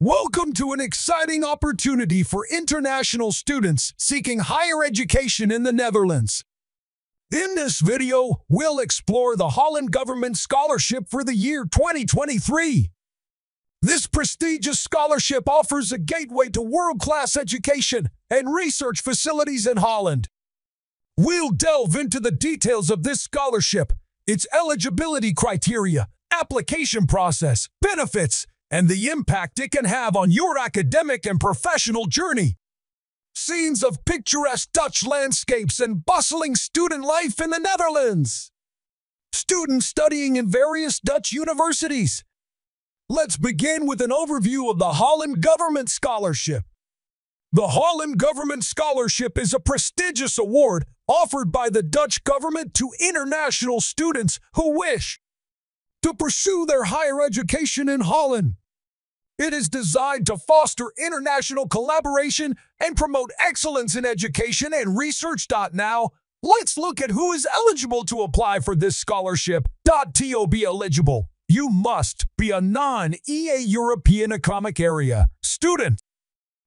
Welcome to an exciting opportunity for international students seeking higher education in the Netherlands. In this video, we'll explore the Holland Government Scholarship for the year 2023. This prestigious scholarship offers a gateway to world-class education and research facilities in Holland. We'll delve into the details of this scholarship, its eligibility criteria, application process, benefits, and the impact it can have on your academic and professional journey. Scenes of picturesque Dutch landscapes and bustling student life in the Netherlands. Students studying in various Dutch universities. Let's begin with an overview of the Holland Government Scholarship. The Holland Government Scholarship is a prestigious award offered by the Dutch government to international students who wish to pursue their higher education in Holland. It is designed to foster international collaboration and promote excellence in education and research. Now, let's look at who is eligible to apply for this scholarship. TOB eligible. You must be a non-EEA European Economic Area student.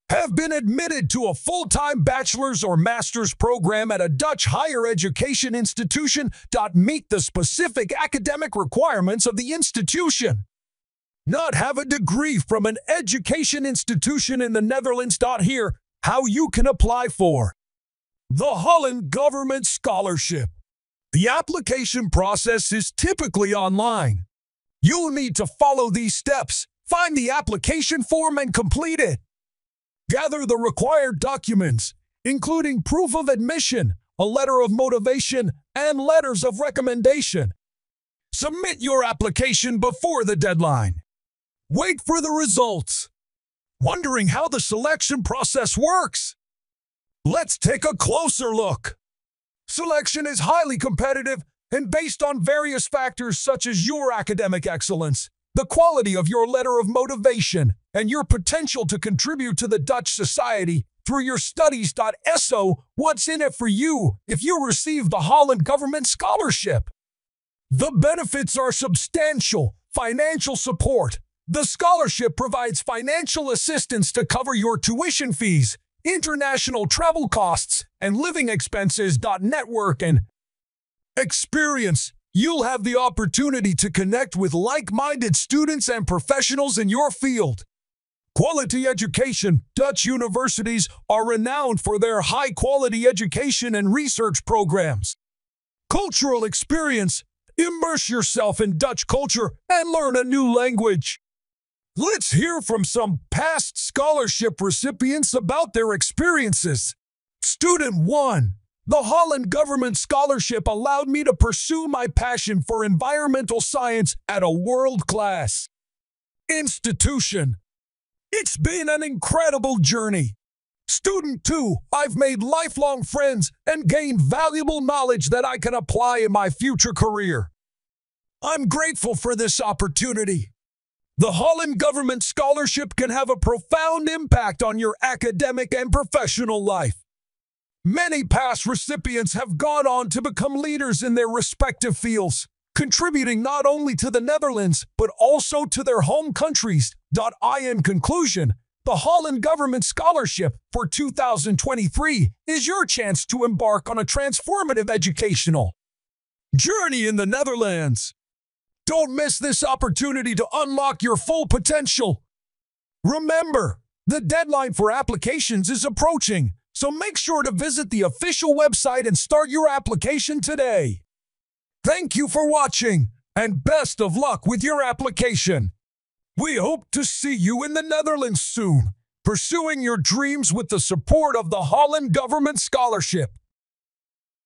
Have been admitted to a full-time bachelor's or master's program at a Dutch higher education institution. Meet the specific academic requirements of the institution not have a degree from an education institution in the Netherlands. Dot here, how you can apply for the Holland Government Scholarship. The application process is typically online. You'll need to follow these steps, find the application form and complete it. Gather the required documents, including proof of admission, a letter of motivation, and letters of recommendation. Submit your application before the deadline. Wait for the results. Wondering how the selection process works? Let's take a closer look. Selection is highly competitive and based on various factors such as your academic excellence, the quality of your letter of motivation, and your potential to contribute to the Dutch society through your studies. So, what's in it for you if you receive the Holland Government Scholarship? The benefits are substantial financial support, the scholarship provides financial assistance to cover your tuition fees, international travel costs, and living expenses. Network and experience. You'll have the opportunity to connect with like-minded students and professionals in your field. Quality education. Dutch universities are renowned for their high-quality education and research programs. Cultural experience. Immerse yourself in Dutch culture and learn a new language. Let's hear from some past scholarship recipients about their experiences. Student 1. The Holland Government Scholarship allowed me to pursue my passion for environmental science at a world-class institution. It's been an incredible journey. Student 2. I've made lifelong friends and gained valuable knowledge that I can apply in my future career. I'm grateful for this opportunity. The Holland Government Scholarship can have a profound impact on your academic and professional life. Many past recipients have gone on to become leaders in their respective fields, contributing not only to the Netherlands, but also to their home countries. In conclusion, the Holland Government Scholarship for 2023 is your chance to embark on a transformative educational journey in the Netherlands. Don't miss this opportunity to unlock your full potential. Remember, the deadline for applications is approaching, so make sure to visit the official website and start your application today. Thank you for watching, and best of luck with your application. We hope to see you in the Netherlands soon, pursuing your dreams with the support of the Holland Government Scholarship.